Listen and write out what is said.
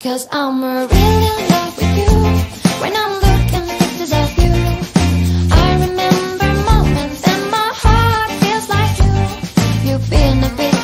Cause I'm a real in love with you. When I'm looking pictures of you I remember moments and my heart feels like you. You've been a bit